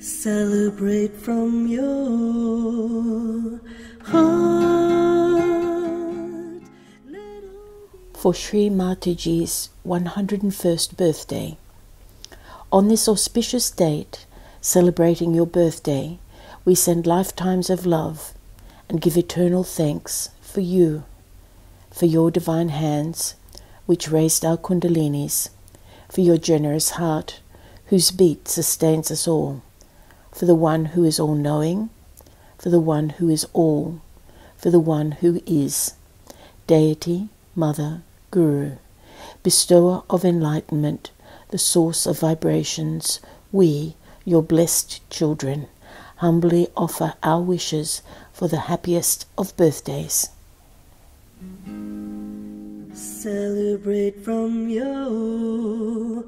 Celebrate from your heart. for Shri Mataji's 101st birthday. On this auspicious date, celebrating your birthday, we send lifetimes of love and give eternal thanks for you, for your divine hands, which raised our kundalinis, for your generous heart, whose beat sustains us all, for the one who is all knowing, for the one who is all, for the one who is, Deity, Mother, Guru, bestower of enlightenment, the source of vibrations, we, your blessed children, humbly offer our wishes for the happiest of birthdays. Celebrate from your